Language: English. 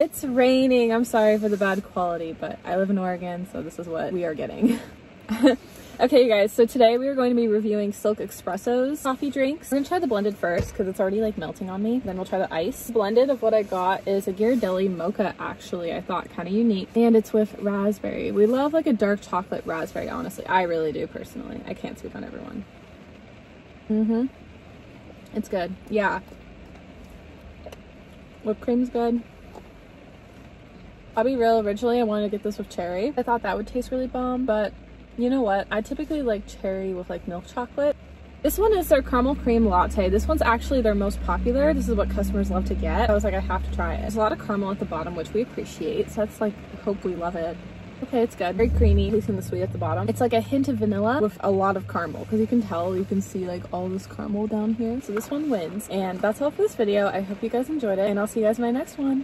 It's raining. I'm sorry for the bad quality, but I live in Oregon, so this is what we are getting. okay, you guys, so today we are going to be reviewing Silk Espresso's coffee drinks. We're gonna try the blended first because it's already like melting on me. Then we'll try the ice. Blended of what I got is a Ghirardelli mocha, actually, I thought kind of unique. And it's with raspberry. We love like a dark chocolate raspberry, honestly. I really do personally. I can't speak on everyone. Mm-hmm. It's good. Yeah. Whipped cream's good. I'll be real, originally I wanted to get this with cherry. I thought that would taste really bomb, but you know what? I typically like cherry with like milk chocolate. This one is their caramel cream latte. This one's actually their most popular. This is what customers love to get. I was like, I have to try it. There's a lot of caramel at the bottom, which we appreciate. So that's like, hope we love it. Okay, it's good. Very creamy, tasting the sweet at the bottom. It's like a hint of vanilla with a lot of caramel because you can tell, you can see like all this caramel down here. So this one wins. And that's all for this video. I hope you guys enjoyed it and I'll see you guys in my next one.